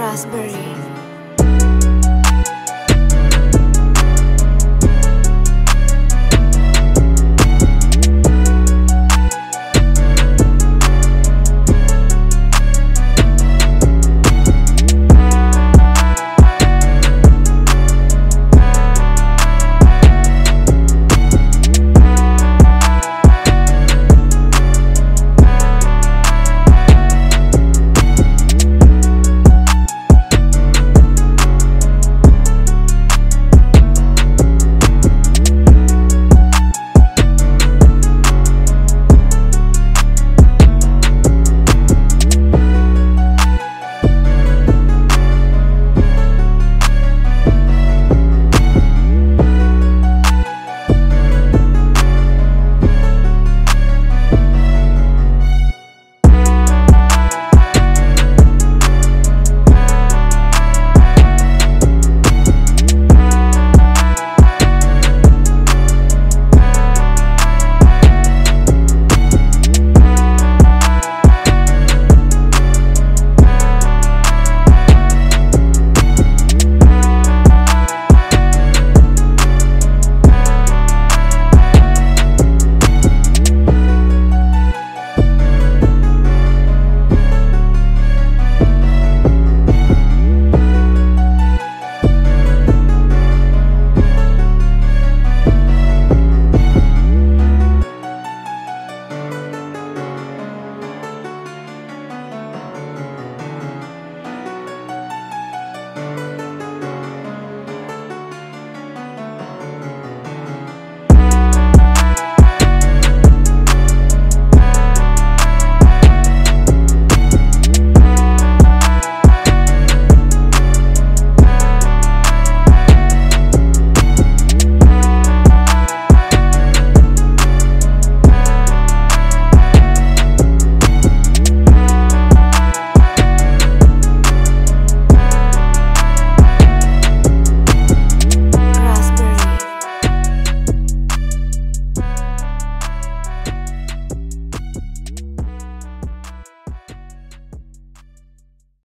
raspberry.